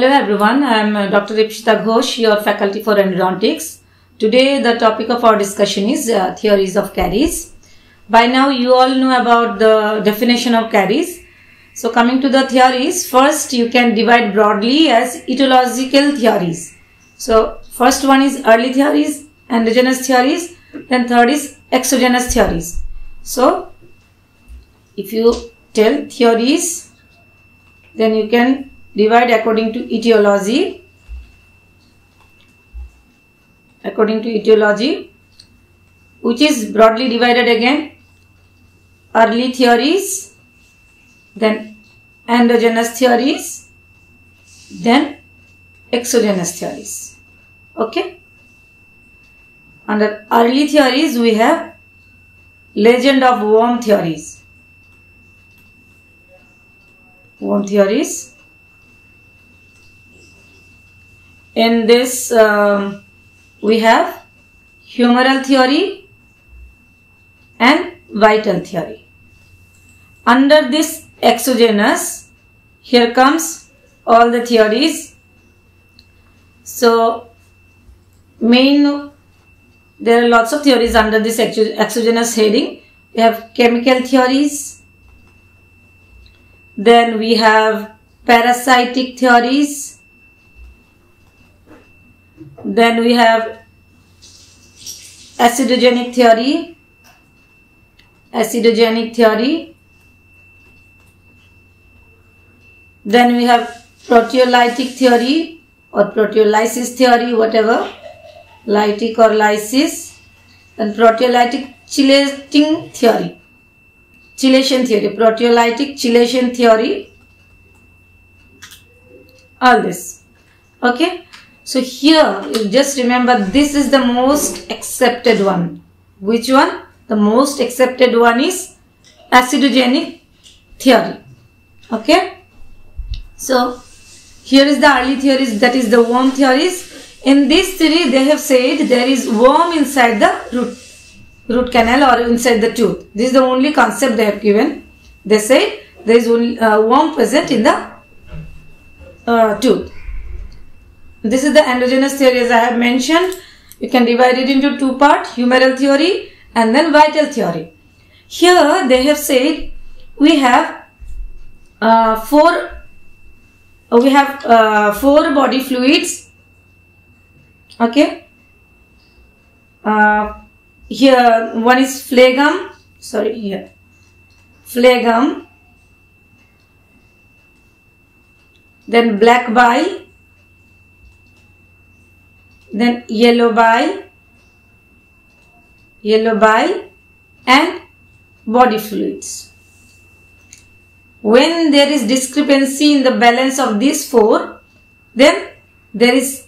Hello everyone, I am uh, Dr. Epsita Ghosh, your faculty for endodontics. Today the topic of our discussion is uh, theories of caries. By now you all know about the definition of caries. So coming to the theories, first you can divide broadly as etiological theories. So first one is early theories, endogenous theories, then third is exogenous theories. So if you tell theories, then you can divide according to etiology. According to etiology, which is broadly divided again early theories, then endogenous theories, then exogenous theories. Okay. Under early theories, we have legend of worm theories. Worm theories. In this, um, we have humoral theory and vital theory. Under this exogenous, here comes all the theories. So, main, there are lots of theories under this exogenous heading. We have chemical theories. Then we have parasitic theories. Then we have acidogenic theory. Acidogenic theory. Then we have proteolytic theory or proteolysis theory, whatever, lytic or lysis, and proteolytic chelating theory, chelation theory, proteolytic chelation theory, all this. Okay, so here you just remember this is the most accepted one. Which one? The most accepted one is acidogenic theory. Okay, so here is the early theories that is the worm theories. In this theory they have said there is worm inside the root root canal or inside the tooth. This is the only concept they have given. They say there is only uh, worm present in the uh, tooth. This is the endogenous theory as I have mentioned. You can divide it into two parts, humoral theory and then vital theory. Here they have said we have uh, four we have uh, four body fluids. Okay? Uh, here one is phlegm. Sorry here. Phlegm. Then black bile then yellow bile yellow bile and body fluids. When there is discrepancy in the balance of these four then there is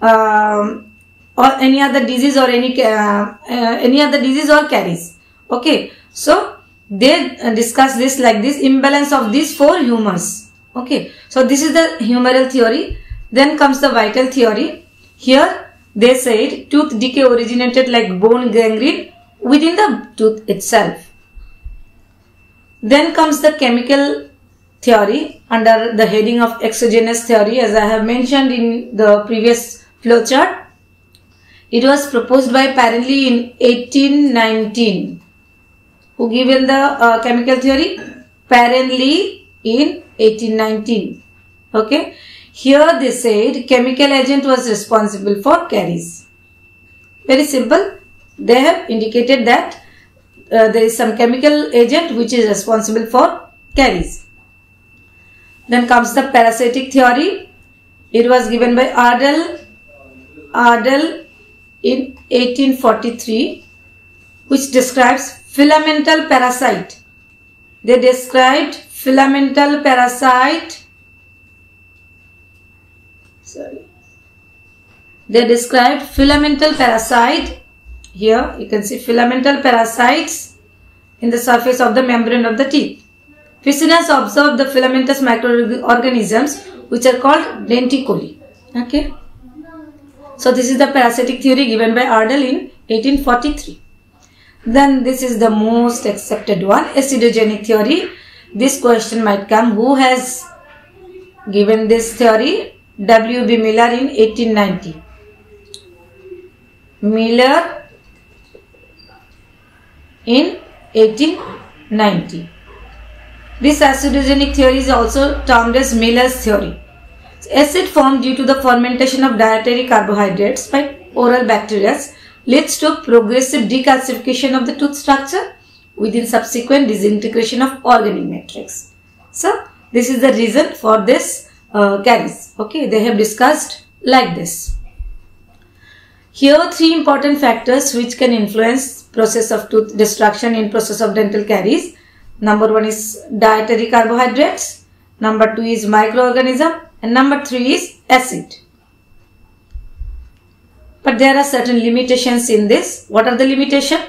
um, or any other disease or any uh, uh, any other disease or caries. Okay. So they uh, discuss this like this imbalance of these four humors. Okay. So this is the humoral theory. Then comes the vital theory here they said tooth decay originated like bone gangrene within the tooth itself then comes the chemical theory under the heading of exogenous theory as I have mentioned in the previous flowchart. It was proposed by Parmly in 1819. Who given the uh, chemical theory? Apparently in 1819. Okay. Here they said chemical agent was responsible for caries. Very simple. They have indicated that uh, there is some chemical agent which is responsible for caries. Then comes the parasitic theory. It was given by Erdl, Erdl in 1843 which describes filamental parasite. They described filamental parasite. Sorry. They described filamental parasite here you can see filamental parasites in the surface of the membrane of the teeth. Ficinus observed the filamentous microorganisms which are called denticoli. Okay. So this is the parasitic theory given by Erdl in 1843. Then this is the most accepted one, acidogenic theory. This question might come, who has given this theory W.B. Miller in 1890. Miller in 1890. This acidogenic theory is also termed as Miller's theory. Acid formed due to the fermentation of dietary carbohydrates by oral bacteria leads to progressive decalcification of the tooth structure within subsequent disintegration of organic matrix. So, this is the reason for this uh. Okay, they have discussed like this. Here three important factors which can influence process of tooth destruction in process of dental caries. Number one is dietary carbohydrates. Number two is microorganism and number three is acid. But there are certain limitations in this. What are the limitation?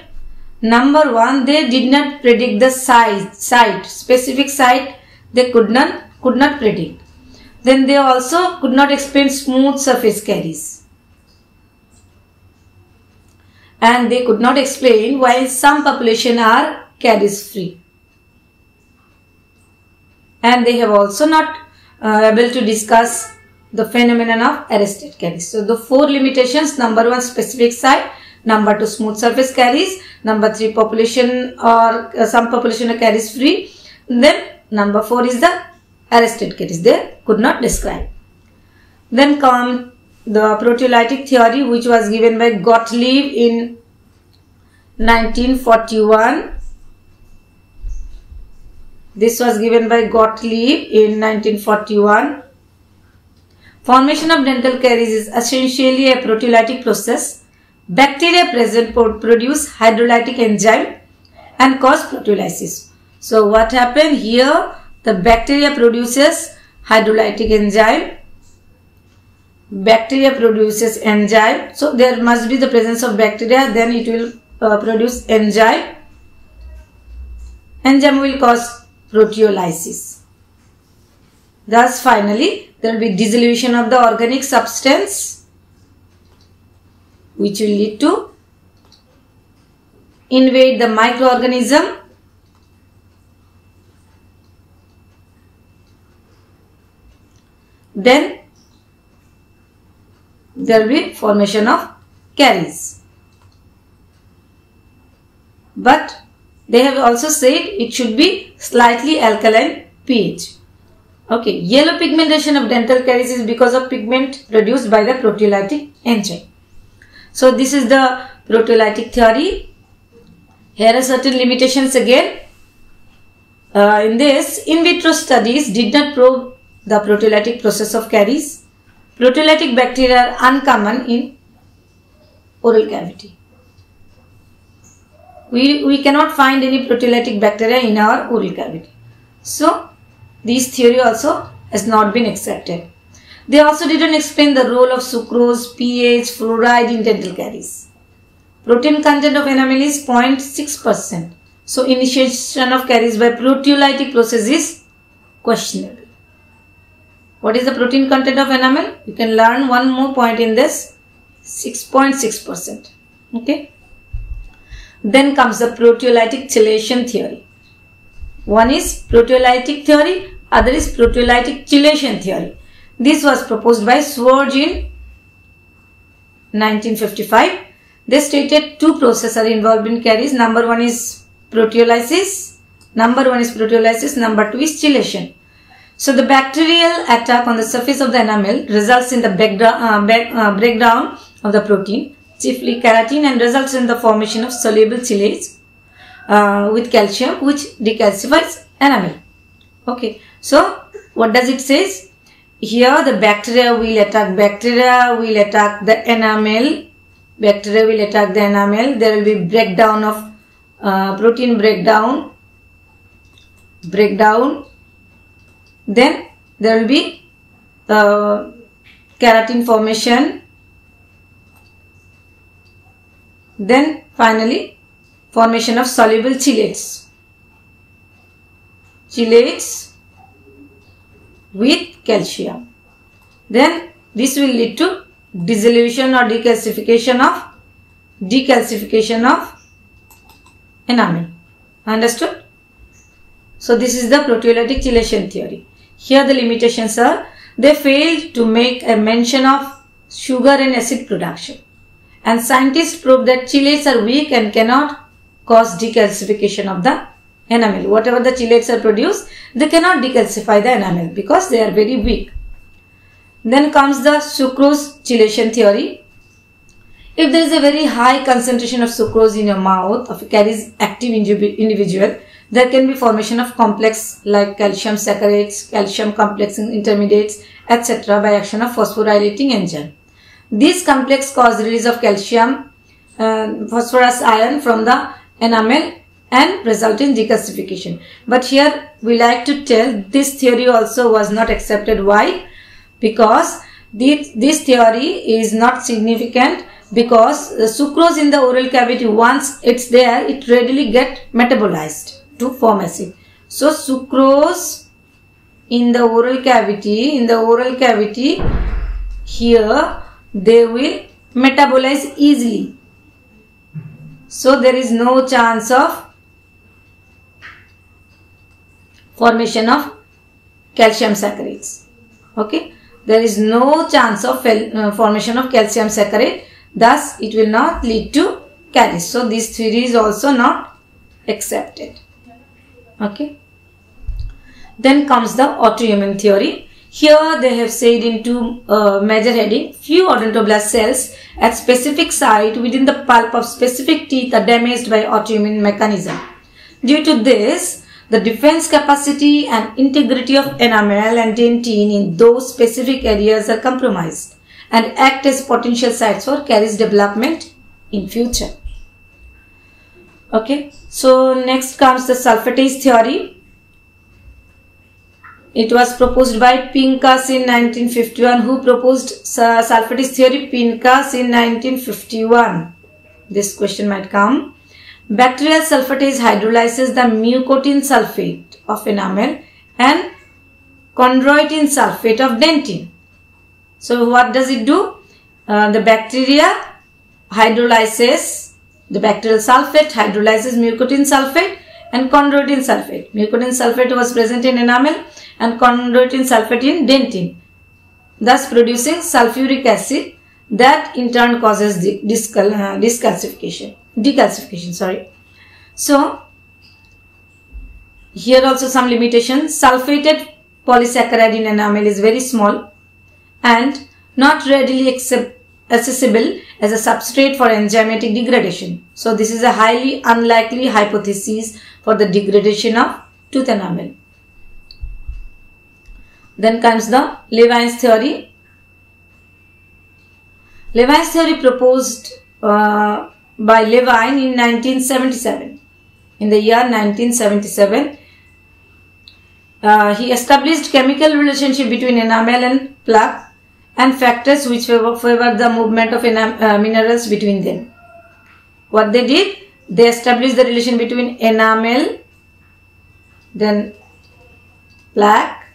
Number one, they did not predict the size, site, specific site they could not, could not predict. Then they also could not explain smooth surface caries. And they could not explain why some population are caries free. And they have also not uh, able to discuss the phenomenon of arrested caries. So the four limitations, number one specific site, number two smooth surface caries, number three population or uh, some population of caries free, then number four is the arrested caries they could not describe. Then come the proteolytic theory which was given by Gottlieb in 1941. This was given by Gottlieb in 1941 Formation of dental caries is essentially a proteolytic process. Bacteria present produce hydrolytic enzyme and cause proteolysis. So what happened here? The bacteria produces hydrolytic enzyme. Bacteria produces enzyme. So there must be the presence of bacteria. Then it will uh, produce enzyme. Enzyme will cause proteolysis. Thus finally there will be dissolution of the organic substance which will lead to invade the microorganism then there will be formation of caries but they have also said it should be slightly alkaline pH Okay, yellow pigmentation of dental caries is because of pigment produced by the proteolytic enzyme. So this is the proteolytic theory. Here are certain limitations again. Uh, in this, in vitro studies did not probe the proteolytic process of caries. Proteolytic bacteria are uncommon in oral cavity. We, we cannot find any proteolytic bacteria in our oral cavity. So, this theory also has not been accepted. They also didn't explain the role of sucrose, pH, fluoride in dental caries. Protein content of enamel is 0.6%. So initiation of caries by proteolytic process is questionable. What is the protein content of enamel? You can learn one more point in this 6.6%. Okay. Then comes the proteolytic chelation theory. One is proteolytic theory other is proteolytic chelation theory. This was proposed by Schwarz in 1955. They stated two processes are involved in caries. Number one is proteolysis. Number one is proteolysis. Number two is chelation. So the bacterial attack on the surface of the enamel results in the uh, uh, breakdown of the protein, chiefly keratin, and results in the formation of soluble chelates uh, with calcium, which decalcifies enamel. Okay. So, what does it says? Here the bacteria will attack, bacteria will attack the enamel, bacteria will attack the enamel, there will be breakdown of uh, protein breakdown, breakdown, then there will be uh, keratin formation, then finally formation of soluble chelates. Chelates with calcium. Then this will lead to dissolution or decalcification of decalcification of enamel. Understood? So this is the proteolytic chelation theory. Here the limitations are they failed to make a mention of sugar and acid production. And scientists proved that chelates are weak and cannot cause decalcification of the enamel. Whatever the chelates are produced, they cannot decalcify the enamel because they are very weak. Then comes the sucrose chelation theory. If there is a very high concentration of sucrose in your mouth of a active individual, there can be formation of complex like calcium saccharides, calcium complex intermediates, etc. by action of phosphorylating enzyme. These complex cause release of calcium uh, phosphorus ion from the enamel and result in decalcification. But here we like to tell this theory also was not accepted. Why? Because this, this theory is not significant because the sucrose in the oral cavity once it's there it readily get metabolized to form acid. So sucrose in the oral cavity, in the oral cavity here they will metabolize easily. So there is no chance of formation of calcium saccharides. Okay. There is no chance of uh, formation of calcium saccharide. Thus, it will not lead to caries. So, this theory is also not accepted. Okay. Then comes the autoimmune theory. Here they have said in two uh, major heading, few odontoblast cells at specific site within the pulp of specific teeth are damaged by autoimmune mechanism. Due to this, the defense capacity and integrity of enamel and dentine in those specific areas are compromised and act as potential sites for caries development in future. Okay, so next comes the sulfatase theory. It was proposed by Pincus in 1951. Who proposed sulfatase theory? Pincus in 1951. This question might come. Bacterial sulfatase hydrolyzes the mucoitin sulfate of enamel and chondroitin sulfate of dentin. So what does it do? Uh, the bacteria hydrolyzes the bacterial sulfate hydrolyzes mucoitin sulfate and chondroitin sulfate. Mucoitin sulfate was present in enamel and chondroitin sulfate in dentine, thus producing sulfuric acid that in turn causes uh, discalcification, decalcification, sorry. So, here also some limitations. Sulfated polysaccharide in enamel is very small and not readily accept, accessible as a substrate for enzymatic degradation. So this is a highly unlikely hypothesis for the degradation of tooth enamel. Then comes the Levine's theory. Levine's theory proposed uh, by Levine in 1977. In the year 1977, uh, he established chemical relationship between enamel and plaque and factors which favor, favor the movement of uh, minerals between them. What they did? They established the relation between enamel, then plaque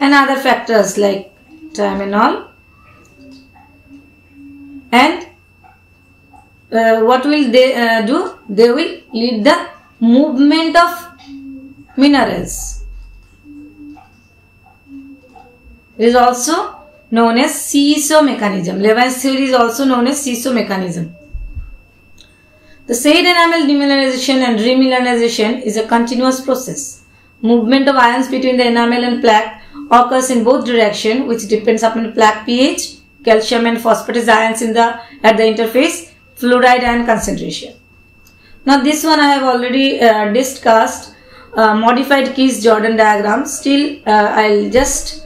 and other factors like triamcinolone and uh, what will they uh, do? They will lead the movement of minerals It is also known as seesaw mechanism. Levine's theory is also known as seesaw mechanism. The said enamel demineralization and remineralization is a continuous process. Movement of ions between the enamel and plaque occurs in both directions which depends upon plaque pH, calcium and phosphatase ions in the at the interface, fluoride ion concentration. Now this one I have already uh, discussed uh, modified Keyes Jordan diagram. Still uh, I'll just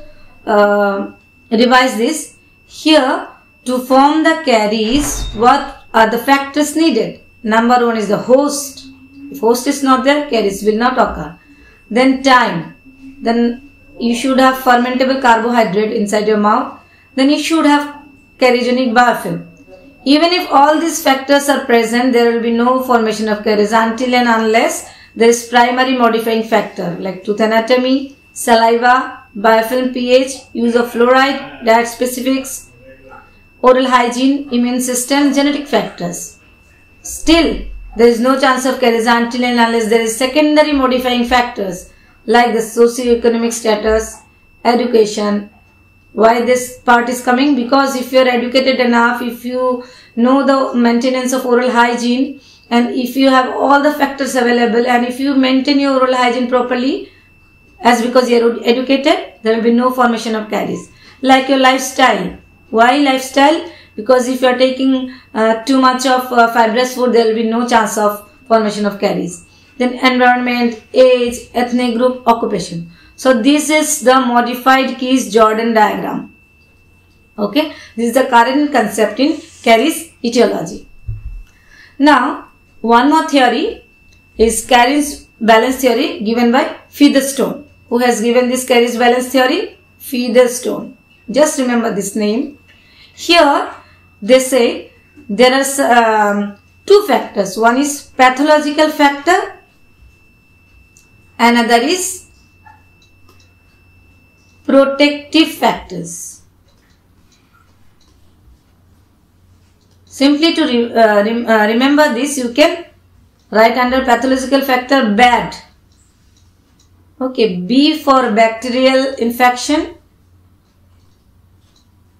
uh, revise this. Here, to form the caries, what are the factors needed? Number one is the host. If host is not there, caries will not occur. Then time. Then you should have fermentable carbohydrate inside your mouth. Then you should have cariogenic biofilm. Even if all these factors are present, there will be no formation of caries until and unless there is primary modifying factor like tooth anatomy, saliva, biofilm pH, use of fluoride, diet specifics, oral hygiene, immune system, genetic factors. Still, there is no chance of and unless there is secondary modifying factors like the socio-economic status, education. Why this part is coming? Because if you are educated enough, if you know the maintenance of oral hygiene, and if you have all the factors available, and if you maintain your oral hygiene properly, as because you are educated, there will be no formation of caries. Like your lifestyle. Why lifestyle? Because if you are taking uh, too much of uh, fibrous food, there will be no chance of formation of caries. Then environment, age, ethnic group, occupation. So this is the modified Keyes Jordan diagram. Okay, this is the current concept in caries etiology. Now, one more theory is caries balance theory given by Featherstone. Who has given this caries balance theory? Featherstone. Just remember this name. Here, they say there are um, two factors. One is pathological factor, another is protective factors. Simply to re, uh, rem, uh, remember this, you can write under pathological factor bad. Okay, B for bacterial infection,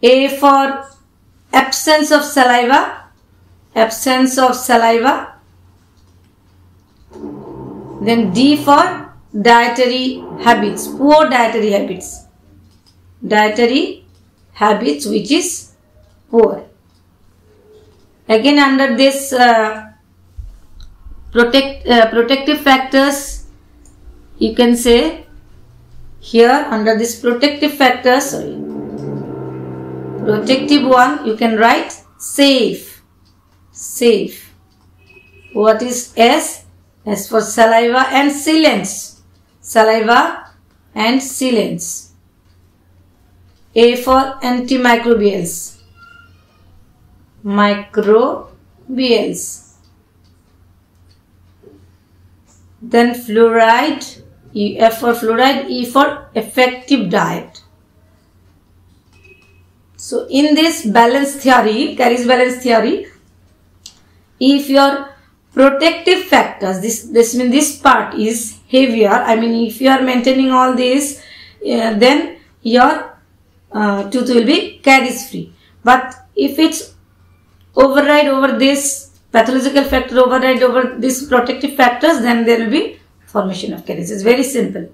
A for absence of saliva, absence of saliva, then D for dietary habits, poor dietary habits, dietary habits which is poor. Again under this uh, protect uh, protective factors you can say here under this protective factors sorry. Protective one you can write safe. Safe. What is S? S for saliva and sealants. Saliva and sealants. A for antimicrobials. Microbials. Then fluoride, e, F for fluoride, E for effective diet. So in this balance theory, caries balance theory, if your protective factors, this, this means this part is heavier, I mean if you are maintaining all this, uh, then your uh, tooth will be caries free. But if it's override over this pathological factor override over these protective factors, then there will be formation of caries. It's very simple.